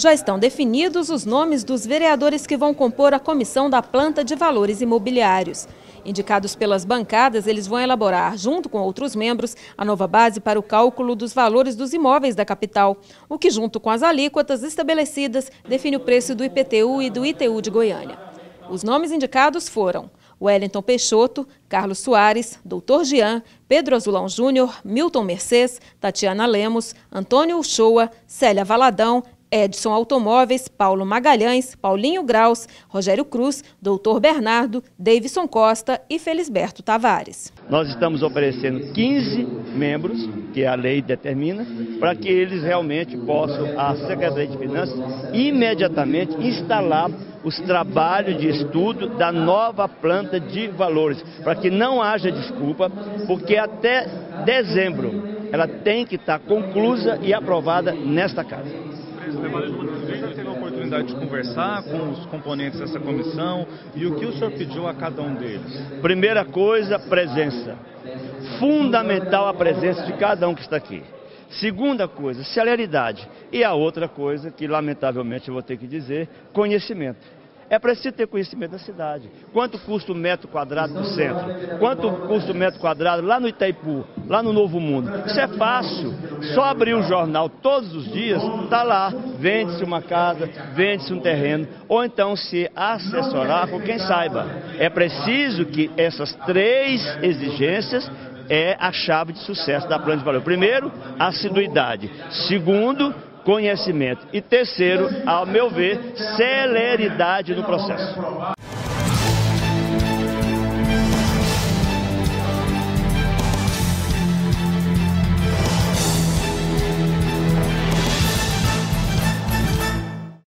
Já estão definidos os nomes dos vereadores que vão compor a comissão da planta de valores imobiliários. Indicados pelas bancadas, eles vão elaborar, junto com outros membros, a nova base para o cálculo dos valores dos imóveis da capital, o que, junto com as alíquotas estabelecidas, define o preço do IPTU e do ITU de Goiânia. Os nomes indicados foram Wellington Peixoto, Carlos Soares, Doutor Jean, Pedro Azulão Júnior, Milton Mercedes, Tatiana Lemos, Antônio Uchoa, Célia Valadão, Edson Automóveis, Paulo Magalhães, Paulinho Graus, Rogério Cruz, Doutor Bernardo, Davidson Costa e Felisberto Tavares. Nós estamos oferecendo 15 membros, que a lei determina, para que eles realmente possam, a Secretaria de Finanças, imediatamente instalar os trabalhos de estudo da nova planta de valores, para que não haja desculpa, porque até dezembro ela tem que estar conclusa e aprovada nesta casa já teve a oportunidade de conversar com os componentes dessa comissão e o que o senhor pediu a cada um deles? Primeira coisa, presença. Fundamental a presença de cada um que está aqui. Segunda coisa, celeridade. E a outra coisa, que lamentavelmente eu vou ter que dizer, conhecimento. É preciso ter conhecimento da cidade. Quanto custa o metro quadrado do centro? Quanto custa o metro quadrado lá no Itaipu, lá no Novo Mundo? Isso é fácil. Só abrir um jornal todos os dias, está lá. Vende-se uma casa, vende-se um terreno, ou então se assessorar com quem saiba. É preciso que essas três exigências é a chave de sucesso da plano de valor. Primeiro, assiduidade. Segundo, conhecimento. E terceiro, ao meu ver, celeridade no processo.